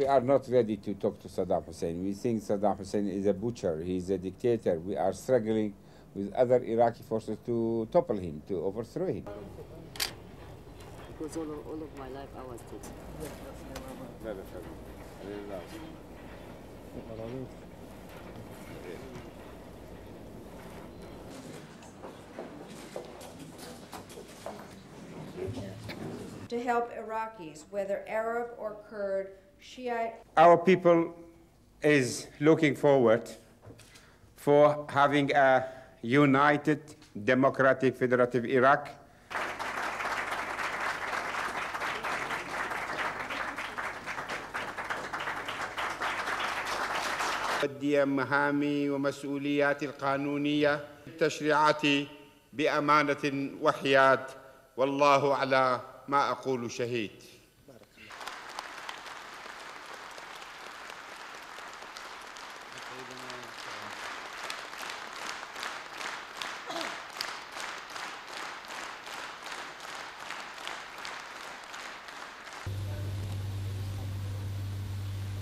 We are not ready to talk to Saddam Hussein. We think Saddam Hussein is a butcher. He is a dictator. We are struggling with other Iraqi forces to topple him, to overthrow him. Because all of, all of my life I was teaching. to help Iraqis, whether Arab or Kurd, Shiite Our people is looking forward for having a united, democratic, federative Iraq. أؤدي مهامي ومسؤولياتي القانونية التشريعات بأمانة وحياد والله على ما أقول شهيد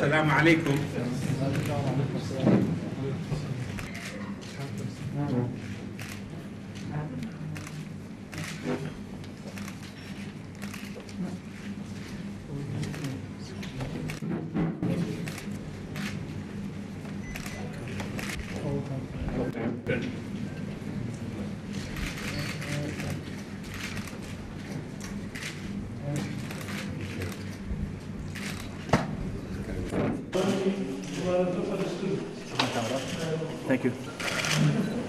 السلام عليكم. for the students. Thank you.